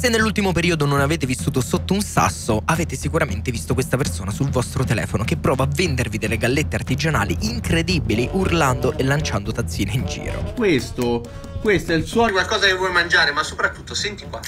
Se nell'ultimo periodo non avete vissuto sotto un sasso, avete sicuramente visto questa persona sul vostro telefono che prova a vendervi delle gallette artigianali incredibili urlando e lanciando tazzine in giro. Questo, questo è il suono. Qualcosa che vuoi mangiare, ma soprattutto senti qua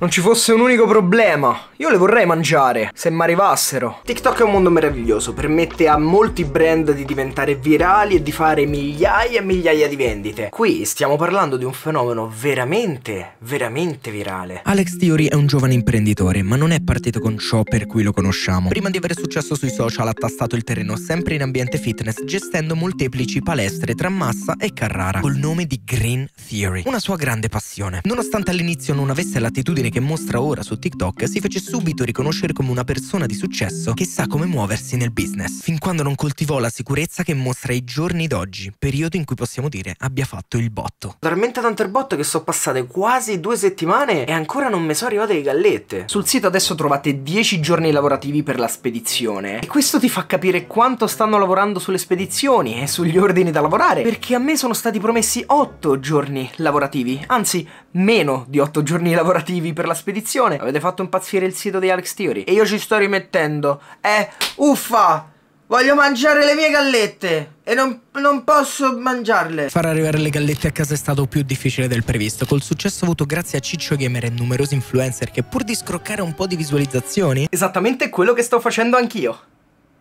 non ci fosse un unico problema. Io le vorrei mangiare, se mi arrivassero. TikTok è un mondo meraviglioso, permette a molti brand di diventare virali e di fare migliaia e migliaia di vendite. Qui stiamo parlando di un fenomeno veramente, veramente virale. Alex Theory è un giovane imprenditore, ma non è partito con ciò per cui lo conosciamo. Prima di avere successo sui social ha tastato il terreno sempre in ambiente fitness, gestendo molteplici palestre tra Massa e Carrara, col nome di Green Theory, una sua grande passione. Nonostante all'inizio non avesse l'attitudine che mostra ora su TikTok si fece subito riconoscere come una persona di successo che sa come muoversi nel business, fin quando non coltivò la sicurezza che mostra i giorni d'oggi, periodo in cui possiamo dire abbia fatto il botto. Talmente tanto il botto che sono passate quasi due settimane e ancora non mi sono arrivate le gallette. Sul sito adesso trovate 10 giorni lavorativi per la spedizione e questo ti fa capire quanto stanno lavorando sulle spedizioni e sugli ordini da lavorare, perché a me sono stati promessi 8 giorni lavorativi, anzi meno di 8 giorni lavorativi per la spedizione. Avete fatto impazzire il sito di Alex Theory. E io ci sto rimettendo. Eh, uffa! Voglio mangiare le mie gallette e non, non, posso mangiarle. Far arrivare le gallette a casa è stato più difficile del previsto, col successo avuto grazie a Ciccio Gamer e numerosi influencer che pur di scroccare un po' di visualizzazioni... Esattamente quello che sto facendo anch'io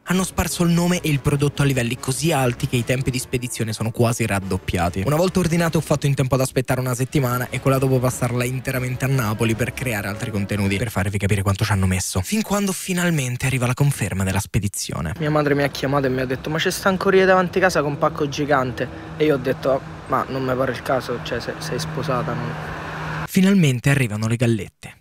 hanno sparso il nome e il prodotto a livelli così alti che i tempi di spedizione sono quasi raddoppiati. Una volta ordinato ho fatto in tempo ad aspettare una settimana e quella dopo passarla interamente a Napoli per creare altri contenuti, per farvi capire quanto ci hanno messo. Fin quando finalmente arriva la conferma della spedizione. Mia madre mi ha chiamato e mi ha detto ma c'è sta ancora davanti casa con un pacco gigante e io ho detto ma non mi pare il caso, cioè se, sei sposata non... Finalmente arrivano le gallette.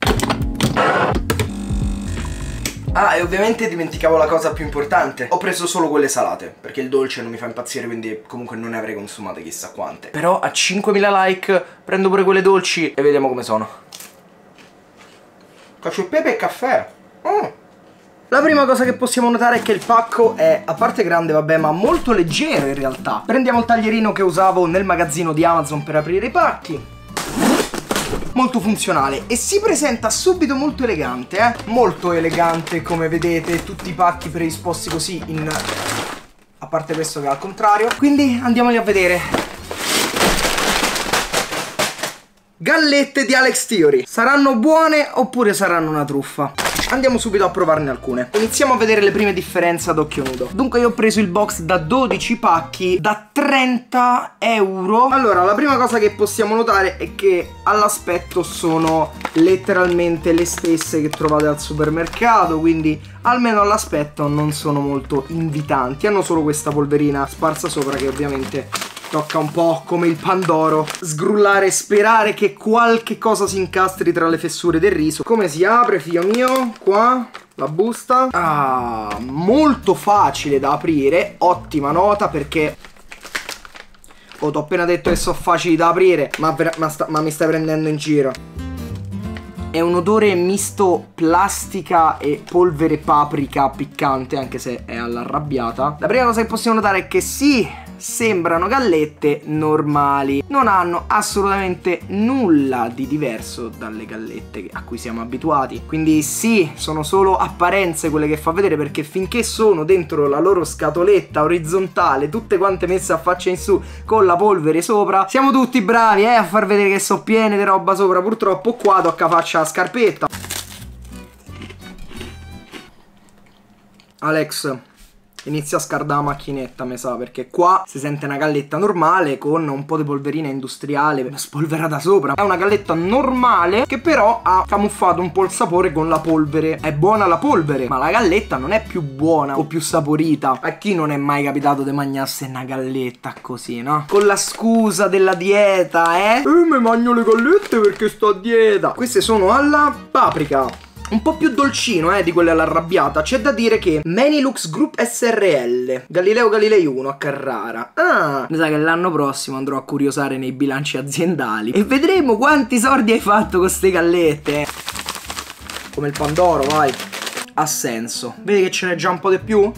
Ah, e ovviamente dimenticavo la cosa più importante. Ho preso solo quelle salate, perché il dolce non mi fa impazzire, quindi comunque non ne avrei consumate chissà quante. Però a 5.000 like prendo pure quelle dolci e vediamo come sono. Cacio e pepe e caffè. Mm. La prima cosa che possiamo notare è che il pacco è, a parte grande vabbè, ma molto leggero in realtà. Prendiamo il taglierino che usavo nel magazzino di Amazon per aprire i pacchi molto funzionale e si presenta subito molto elegante, eh? Molto elegante come vedete, tutti i pacchi predisposti così in... A parte questo che è al contrario. Quindi andiamoli a vedere. Gallette di Alex Theory. Saranno buone oppure saranno una truffa? Andiamo subito a provarne alcune. Iniziamo a vedere le prime differenze ad occhio nudo. Dunque io ho preso il box da 12 pacchi da 30 euro. Allora, la prima cosa che possiamo notare è che all'aspetto sono letteralmente le stesse che trovate al supermercato, quindi almeno all'aspetto non sono molto invitanti. Hanno solo questa polverina sparsa sopra che ovviamente Tocca un po' come il Pandoro Sgrullare e sperare che qualche cosa si incastri tra le fessure del riso Come si apre, figlio mio? Qua la busta Ah, molto facile da aprire Ottima nota perché Oh, ti ho appena detto che sono facili da aprire Ma, ma, ma mi stai prendendo in giro è un odore misto plastica e polvere paprika piccante, anche se è all'arrabbiata. La prima cosa che possiamo notare è che sì, sembrano gallette normali. Non hanno assolutamente nulla di diverso dalle gallette a cui siamo abituati. Quindi sì, sono solo apparenze quelle che fa vedere perché finché sono dentro la loro scatoletta orizzontale, tutte quante messe a faccia in su con la polvere sopra, siamo tutti bravi eh, a far vedere che sono piene di roba sopra. Purtroppo qua tocca faccia la scarpetta. Alex, inizia a scardare la macchinetta, mi sa, perché qua si sente una galletta normale con un po' di polverina industriale spolverata sopra. È una galletta normale che però ha camuffato un po' il sapore con la polvere. È buona la polvere, ma la galletta non è più buona o più saporita. A chi non è mai capitato di mangiarsi una galletta così, no? Con la scusa della dieta, eh? Eh, mi mangio le gallette perché sto a dieta. Queste sono alla paprika un po' più dolcino eh, di quelle all'arrabbiata. C'è da dire che Manilux Group SRL, Galileo Galilei 1 a Carrara. Ah, mi sa che l'anno prossimo andrò a curiosare nei bilanci aziendali e vedremo quanti soldi hai fatto con queste gallette. Come il Pandoro, vai. Ha senso. Vedi che ce n'è già un po' di più?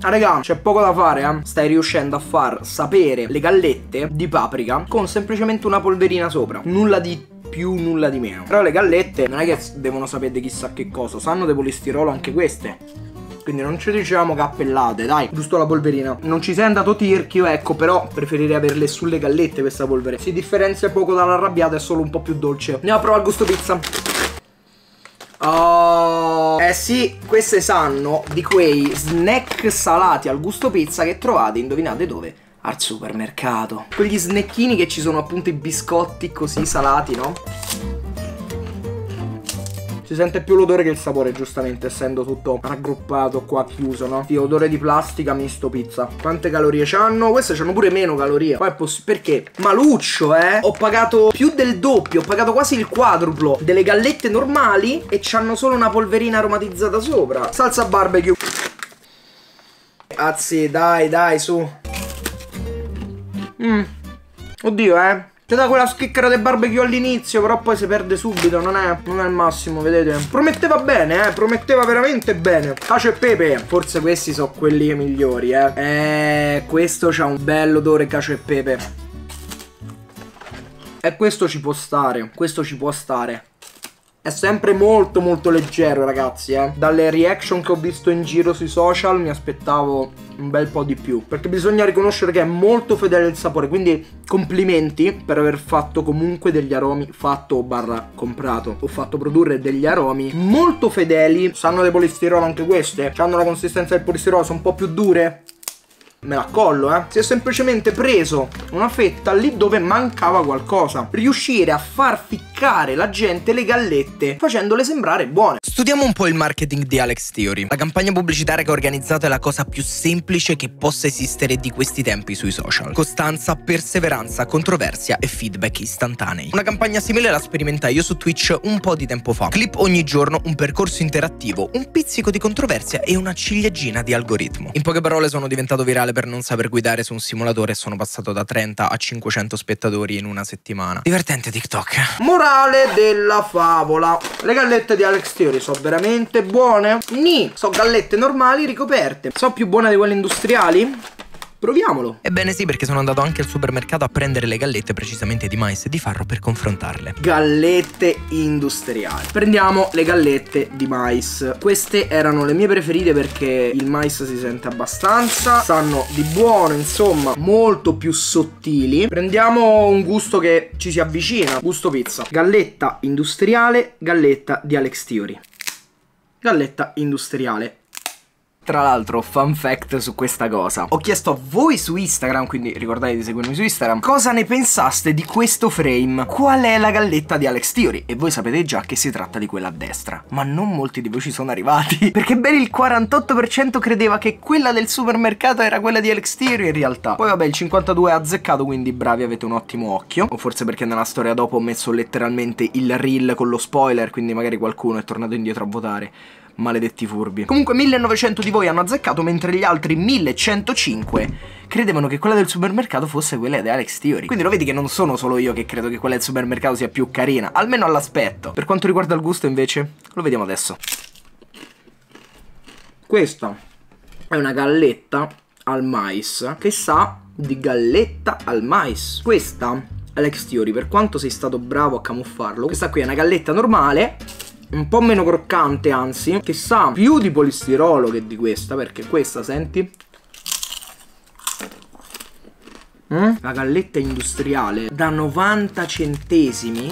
Ah raga, c'è poco da fare, eh. Stai riuscendo a far sapere le gallette di paprika con semplicemente una polverina sopra. Nulla di più, nulla di meno. Però le gallette non è che devono sapere chissà che cosa, sanno di polistirolo anche queste. Quindi non ci diciamo cappellate, dai. Giusto la polverina. Non ci sei andato tirchio, ecco, però preferirei averle sulle gallette questa polvere. Si differenzia poco dall'arrabbiata, è solo un po' più dolce. Andiamo a provare il gusto pizza. Oh, eh sì, queste sanno di quei snack salati al gusto pizza che trovate, indovinate dove? Al supermercato. Quegli snackini che ci sono appunto i biscotti così salati, no? Si sente più l'odore che il sapore, giustamente, essendo tutto raggruppato qua chiuso, no? Sì, odore di plastica misto pizza. Quante calorie c'hanno? Queste c'hanno pure meno calorie. Poi è possibile. Perché? Maluccio, eh? Ho pagato più del doppio, ho pagato quasi il quadruplo delle gallette normali e c'hanno solo una polverina aromatizzata sopra. Salsa barbecue. Azzi, dai, dai, su. Mmm. Oddio, eh. Ti dà quella schicchera del barbecue all'inizio, però poi si perde subito, non è, non è il massimo, vedete? Prometteva bene, eh, prometteva veramente bene. Cacio e pepe, forse questi sono quelli migliori, eh. Eh, questo c'ha un bello odore cacio e pepe. E questo ci può stare, questo ci può stare. È sempre molto molto leggero ragazzi eh. Dalle reaction che ho visto in giro sui social mi aspettavo un bel po' di più Perché bisogna riconoscere che è molto fedele il sapore Quindi complimenti per aver fatto comunque degli aromi fatto barra comprato Ho fatto produrre degli aromi molto fedeli Sanno del polistirolo anche queste Hanno la consistenza del polistirolo, sono un po' più dure me la collo, eh. Si è semplicemente preso una fetta lì dove mancava qualcosa. Riuscire a far ficcare la gente le gallette facendole sembrare buone. Studiamo un po' il marketing di Alex Theory. La campagna pubblicitaria che ha organizzato è la cosa più semplice che possa esistere di questi tempi sui social. Costanza, perseveranza, controversia e feedback istantanei. Una campagna simile la sperimentai io su Twitch un po' di tempo fa. Clip ogni giorno, un percorso interattivo, un pizzico di controversia e una ciliegina di algoritmo. In poche parole sono diventato virale per non saper guidare su un simulatore e sono passato da 30 a 500 spettatori in una settimana. Divertente TikTok. Morale della favola. Le gallette di Alex Theory sono veramente buone? Ni, sono gallette normali ricoperte. Sono più buone di quelle industriali? Proviamolo. Ebbene sì, perché sono andato anche al supermercato a prendere le gallette precisamente di mais e di farro per confrontarle. Gallette industriali. Prendiamo le gallette di mais. Queste erano le mie preferite perché il mais si sente abbastanza, sanno di buono, insomma, molto più sottili. Prendiamo un gusto che ci si avvicina, gusto pizza. Galletta industriale, galletta di Alex Theory. Galletta industriale tra l'altro, fun fact su questa cosa. Ho chiesto a voi su Instagram, quindi ricordate di seguirmi su Instagram, cosa ne pensaste di questo frame? Qual è la galletta di Alex Theory? E voi sapete già che si tratta di quella a destra. Ma non molti di voi ci sono arrivati. Perché ben il 48% credeva che quella del supermercato era quella di Alex Theory in realtà. Poi vabbè, il 52% è azzeccato, quindi bravi, avete un ottimo occhio. O forse perché nella storia dopo ho messo letteralmente il reel con lo spoiler, quindi magari qualcuno è tornato indietro a votare. Maledetti furbi. Comunque 1900 di voi hanno azzeccato mentre gli altri 1105 credevano che quella del supermercato fosse quella di Alex Theory. Quindi lo vedi che non sono solo io che credo che quella del supermercato sia più carina, almeno all'aspetto. Per quanto riguarda il gusto invece, lo vediamo adesso. Questa è una galletta al mais che sa di galletta al mais. Questa Alex Theory, per quanto sei stato bravo a camuffarlo, questa qui è una galletta normale un po' meno croccante anzi, che sa più di polistirolo che di questa, perché questa, senti? Mm? La galletta industriale da 90 centesimi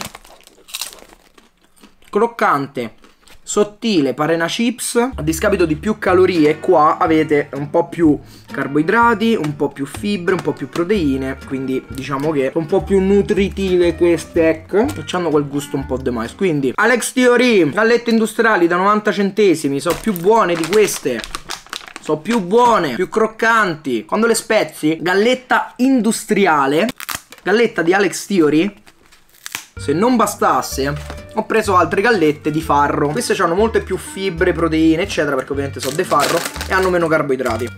croccante sottile, parena chips, a discapito di più calorie, qua avete un po' più carboidrati, un po' più fibre, un po' più proteine, quindi diciamo che un po' più nutritive queste, ecco, hanno quel gusto un po' di mais. Quindi, Alex Theory, gallette industriali da 90 centesimi, sono più buone di queste. Sono più buone, più croccanti. Quando le spezzi, galletta industriale, galletta di Alex Theory, se non bastasse, ho preso altre gallette di farro. Queste hanno molte più fibre, proteine, eccetera, perché ovviamente sono di farro e hanno meno carboidrati.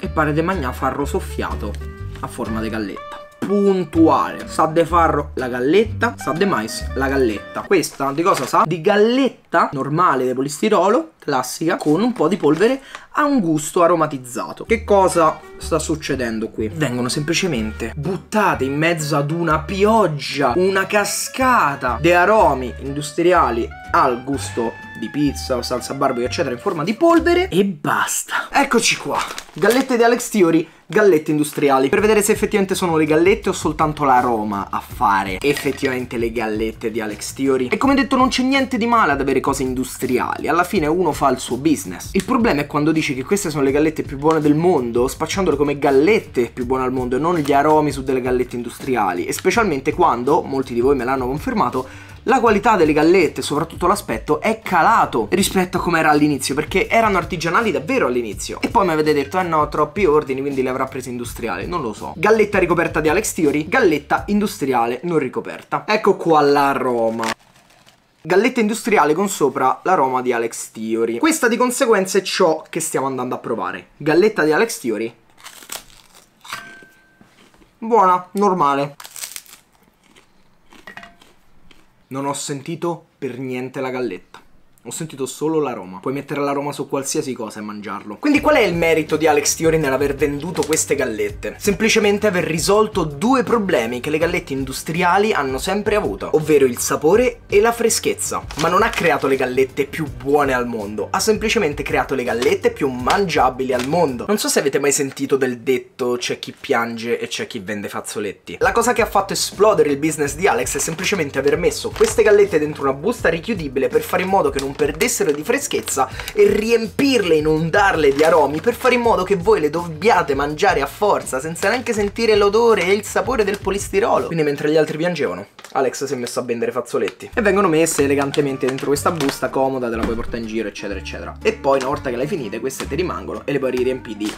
E pare di mangiare farro soffiato a forma di galletta. Puntuale. Sa de farro la galletta, sa de mais la galletta. Questa di cosa sa? Di galletta normale di polistirolo, classica, con un po' di polvere a un gusto aromatizzato. Che cosa sta succedendo qui? Vengono semplicemente buttate in mezzo ad una pioggia, una cascata di aromi industriali al gusto di pizza o salsa barbecue eccetera in forma di polvere. E basta. Eccoci qua. Gallette di Alex Theory gallette industriali. Per vedere se effettivamente sono le gallette o soltanto l'aroma a fare effettivamente le gallette di Alex Theory e come detto non c'è niente di male ad avere cose industriali. Alla fine uno fa il suo business. Il problema è quando dici che queste sono le gallette più buone del mondo spacciandole come gallette più buone al mondo e non gli aromi su delle gallette industriali. E specialmente quando molti di voi me l'hanno confermato la qualità delle gallette, soprattutto l'aspetto, è calato rispetto a come era all'inizio, perché erano artigianali davvero all'inizio. E poi mi avete detto, eh no, troppi ordini, quindi le avrà prese industriali. Non lo so. Galletta ricoperta di Alex Theory, galletta industriale non ricoperta. Ecco qua l'aroma. Galletta industriale con sopra l'aroma di Alex Theory. Questa di conseguenza è ciò che stiamo andando a provare. Galletta di Alex Theory. Buona, normale. Non ho sentito per niente la galletta. Ho sentito solo l'aroma. Puoi mettere l'aroma su qualsiasi cosa e mangiarlo. Quindi qual è il merito di Alex Theory nell'aver venduto queste gallette? Semplicemente aver risolto due problemi che le gallette industriali hanno sempre avuto, ovvero il sapore e la freschezza. Ma non ha creato le gallette più buone al mondo, ha semplicemente creato le gallette più mangiabili al mondo. Non so se avete mai sentito del detto c'è chi piange e c'è chi vende fazzoletti. La cosa che ha fatto esplodere il business di Alex è semplicemente aver messo queste gallette dentro una busta richiudibile per fare in modo che non perdessero di freschezza e riempirle, inondarle di aromi per fare in modo che voi le dobbiate mangiare a forza senza neanche sentire l'odore e il sapore del polistirolo. Quindi mentre gli altri piangevano, Alex si è messo a vendere fazzoletti e vengono messe elegantemente dentro questa busta comoda, te la puoi portare in giro eccetera eccetera. E poi una volta che l'hai finite queste ti rimangono e le puoi riempire di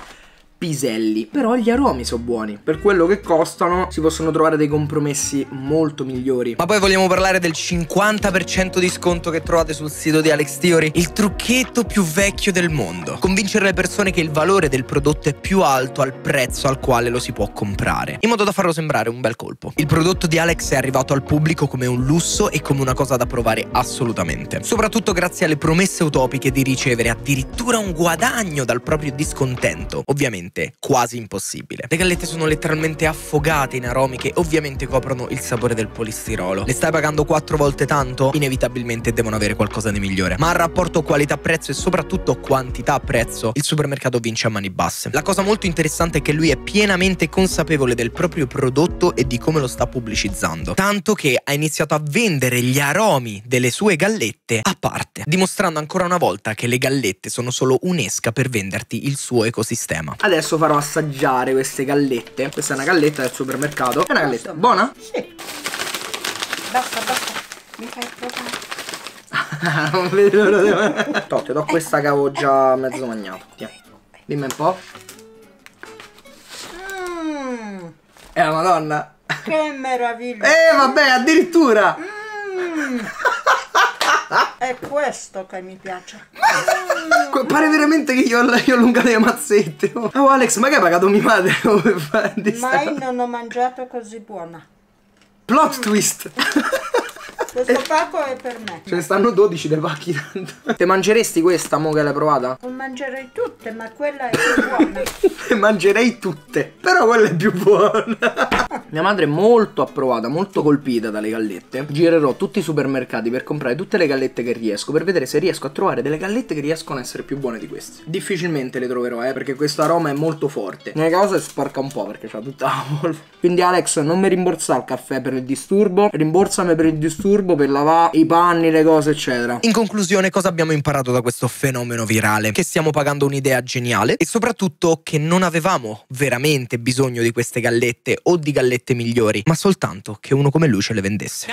piselli. Però gli aromi sono buoni. Per quello che costano si possono trovare dei compromessi molto migliori. Ma poi vogliamo parlare del 50% di sconto che trovate sul sito di Alex Theory? Il trucchetto più vecchio del mondo. Convincere le persone che il valore del prodotto è più alto al prezzo al quale lo si può comprare. In modo da farlo sembrare un bel colpo. Il prodotto di Alex è arrivato al pubblico come un lusso e come una cosa da provare assolutamente. Soprattutto grazie alle promesse utopiche di ricevere addirittura un guadagno dal proprio discontento. Ovviamente veramente quasi impossibile. Le gallette sono letteralmente affogate in aromi che ovviamente coprono il sapore del polistirolo. Le stai pagando quattro volte tanto? Inevitabilmente devono avere qualcosa di migliore. Ma al rapporto qualità-prezzo e soprattutto quantità-prezzo, il supermercato vince a mani basse. La cosa molto interessante è che lui è pienamente consapevole del proprio prodotto e di come lo sta pubblicizzando. Tanto che ha iniziato a vendere gli aromi delle sue gallette a parte, dimostrando ancora una volta che le gallette sono solo un'esca per venderti il suo ecosistema. Adesso adesso farò assaggiare queste gallette. Questa è una galletta del supermercato. È una galletta buona? Sì. Basta, basta. Mi fai provare. non vedo l'ora Toh, ti do questa che avevo già mezzo mangiato. Tieni. Dimmi un po'. Mmm, È la madonna. che meraviglia. Eh, vabbè, addirittura. Mm. È questo che mi piace. Pare veramente che io, io ho allungato le mazzette. Oh, Alex, ma che hai pagato mia madre? per fare di sta- Mai non ho mangiato così buona. Plot twist. Questo pacco è per me. Ce ne stanno 12 dei pacchi tanto. Te mangeresti questa, mo che l'hai provata? Non mangerei tutte, ma quella è più buona. Le mangerei tutte. Però quella è più buona. Mia madre è molto approvata, molto colpita dalle gallette. Girerò tutti i supermercati per comprare tutte le gallette che riesco. Per vedere se riesco a trovare delle gallette che riescono a essere più buone di queste. Difficilmente le troverò, eh, perché questo aroma è molto forte. Nelle cose sporca un po' perché c'ha tutta la polvere. Quindi, Alex, non mi rimborsare il caffè per il disturbo. Rimborsami per il disturbo per lavare i panni, le cose, eccetera. In conclusione, cosa abbiamo imparato da questo fenomeno virale? Che stiamo pagando un'idea geniale e soprattutto che non avevamo veramente bisogno di queste gallette o di gallette migliori, ma soltanto che uno come lui ce le vendesse.